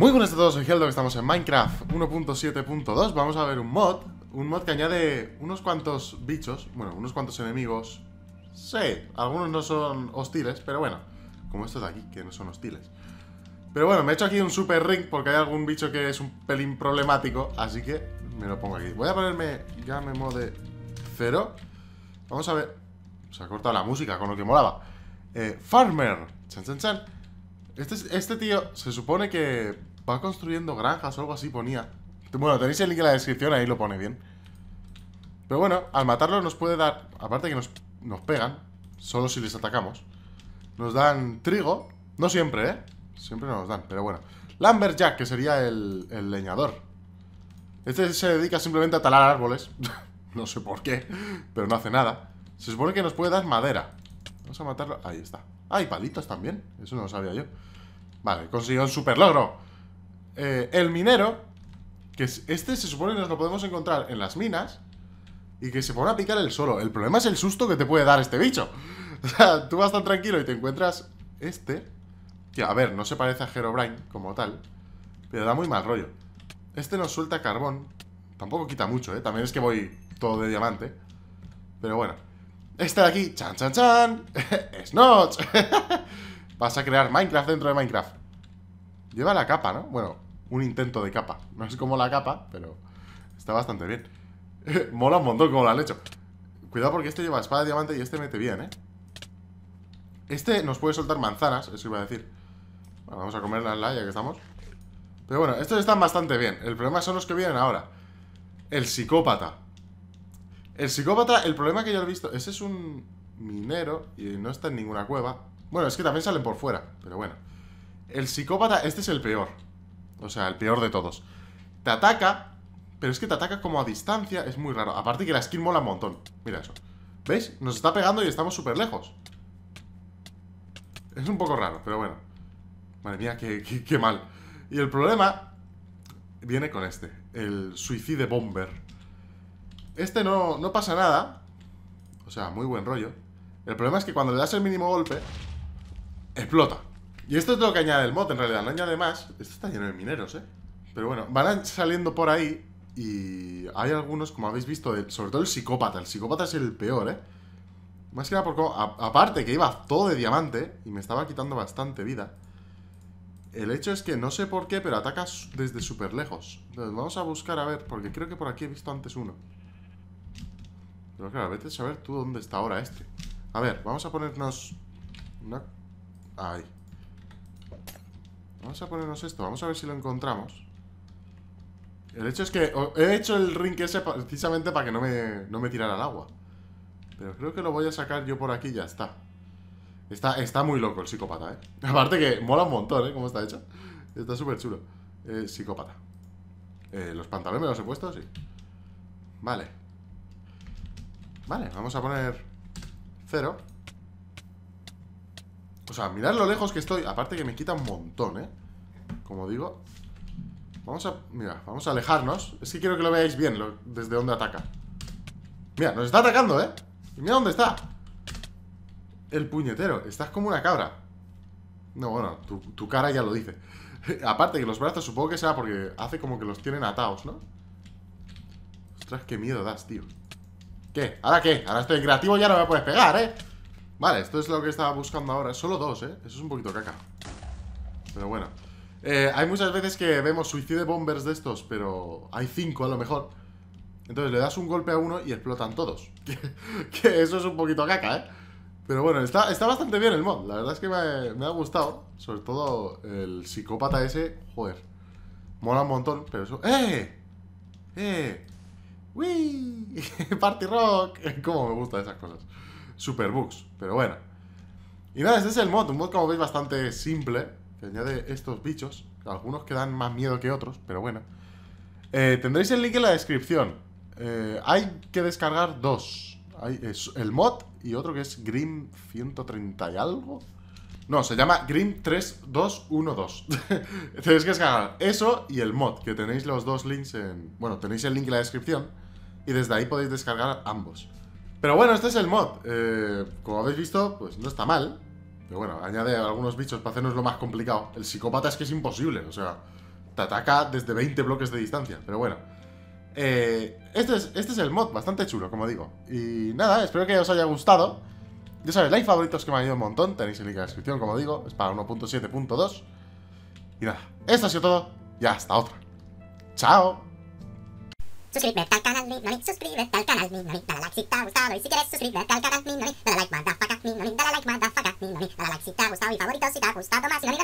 Muy buenas a todos, soy Heldo, estamos en Minecraft 1.7.2 Vamos a ver un mod, un mod que añade unos cuantos bichos Bueno, unos cuantos enemigos. Sí, algunos no son hostiles, pero bueno Como estos de aquí, que no son hostiles. Pero bueno, me he hecho aquí un super ring porque hay algún bicho que es un pelín problemático Así que me lo pongo aquí. Voy a ponerme Game Mode 0 Vamos a ver Se ha cortado la música con lo que molaba. Eh, Farmer Chan chan chan. Este, este tío se supone que va construyendo granjas o algo así, ponía. Bueno, tenéis el link en la descripción, ahí lo pone bien. Pero bueno, al matarlo nos puede dar, aparte que nos, nos pegan, solo si les atacamos, nos dan trigo. No siempre, ¿eh? Siempre nos dan, pero bueno. Lumberjack, que sería el, el leñador. Este se dedica simplemente a talar árboles. no sé por qué, pero no hace nada. Se supone que nos puede dar madera. Vamos a matarlo. Ahí está. Ah, y palitos también. Eso no lo sabía yo. Vale, consiguió un super logro. Eh, el minero, que este se supone que nos lo podemos encontrar en las minas y que se pone a picar el solo. El problema es el susto que te puede dar este bicho. O sea, tú vas tan tranquilo y te encuentras este, que a ver, no se parece a Herobrine como tal, pero da muy mal rollo. Este nos suelta carbón. Tampoco quita mucho, ¿eh? También es que voy todo de diamante. Pero bueno. Este de aquí, chan chan chan, Snotch. Vas a crear Minecraft dentro de Minecraft. Lleva la capa, ¿no? Bueno, un intento de capa. No es como la capa, pero está bastante bien. Mola un montón como lo han hecho. Cuidado porque este lleva espada de diamante y este mete bien, ¿eh? Este nos puede soltar manzanas, eso iba a decir. vamos a comer la ya que estamos. Pero bueno, estos están bastante bien. El problema son los que vienen ahora. El psicópata. El psicópata, el problema que yo he visto, ese es un minero y no está en ninguna cueva. Bueno, es que también salen por fuera, pero bueno. El psicópata, este es el peor. O sea, el peor de todos. Te ataca, pero es que te ataca como a distancia, es muy raro. Aparte que la skin mola un montón. Mira eso. ¿Veis? Nos está pegando y estamos súper lejos. Es un poco raro, pero bueno. Madre mía, qué, mal. Y el problema viene con este, el Suicide Bomber. Este no, no pasa nada. O sea, muy buen rollo. El problema es que cuando le das el mínimo golpe, explota. Y esto es lo que añade el mod, en realidad, no añade más. Esto está lleno de mineros, ¿eh? Pero bueno, van saliendo por ahí y hay algunos, como habéis visto, sobre todo el psicópata. El psicópata es el peor, ¿eh? Más que nada porque, aparte que iba todo de diamante y me estaba quitando bastante vida. El hecho es que no sé por qué, pero atacas desde súper lejos. Entonces vamos a buscar a ver, porque creo que por aquí he visto antes uno. Pero claro, vete a saber tú dónde está ahora este. A ver, vamos a ponernos... Una... Ahí. Vamos a ponernos esto, vamos a ver si lo encontramos. El hecho es que he hecho el ring ese precisamente para que no me, no me tirara al agua. Pero creo que lo voy a sacar yo por aquí y ya está. Está, está muy loco el psicópata, ¿eh? Aparte que mola un montón, ¿eh? Cómo está hecho. Está súper chulo. Eh, Psicópata. Eh, Los pantalones me los he puesto, sí. Vale. Vale, vamos a poner Cero o sea, mirad lo lejos que estoy Aparte que me quita un montón, ¿eh? Como digo Vamos a... Mira, vamos a alejarnos Es que quiero que lo veáis bien Desde dónde ataca Mira, nos está atacando, ¿eh? mira dónde está El puñetero Estás como una cabra No, bueno, tu, cara ya lo dice Aparte que los brazos supongo que sea porque Hace como que los tienen atados, ¿no? Ostras, qué miedo das, tío ¿Qué? ¿Ahora qué? Ahora estoy creativo ya no me puedes pegar, ¿eh? Vale, esto es lo que estaba buscando ahora Solo dos, ¿eh? Eso es un poquito caca Pero bueno eh, Hay muchas veces que vemos suicide bombers de estos Pero hay cinco a lo mejor Entonces le das un golpe a uno y explotan todos que, eso es un poquito caca, ¿eh? Pero bueno, está, está bastante bien el mod La verdad es que me, me ha gustado Sobre todo el psicópata ese Joder Mola un montón, pero eso... ¡Eh! ¡Eh! ¡Wii! ¡Party Rock! Cómo me gustan esas cosas super bugs, pero bueno. Y nada, este es el mod, un mod como veis bastante simple, que añade estos bichos, algunos que dan más miedo que otros, pero bueno. Eh, tendréis el link en la descripción. Eh, hay que descargar dos. Hay el mod y otro que es Grim 130 y algo. No, se llama Grim 3212. tenéis que descargar eso y el mod, que tenéis los dos links en... Bueno, tenéis el link en la descripción y desde ahí podéis descargar ambos. Pero bueno, este es el mod. Eh, como habéis visto, pues no está mal. Pero bueno, añade algunos bichos para hacernos lo más complicado. El psicópata es que es imposible, o sea, te ataca desde 20 bloques de distancia, pero bueno. Eh, este, es, este es el mod, bastante chulo, como digo. Y nada, espero que os haya gustado. Ya sabéis, like favoritos que me han ido un montón, tenéis el link en la descripción, como digo, es para 1.7.2. Y nada, esto ha sido todo, y hasta otra. ¡Chao! Suscríbete al canal, Minoni, suscríbete al canal, Minoni, dale like si te ha gustado y si quieres suscríbete al canal, Minoni, dale like, motherfucker, Minoni, dale like, motherfucker, Minoni, dale like si te ha gustado y favoritos si te ha gustado más, Minoni, Minoni,